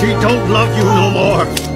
She don't love you no more.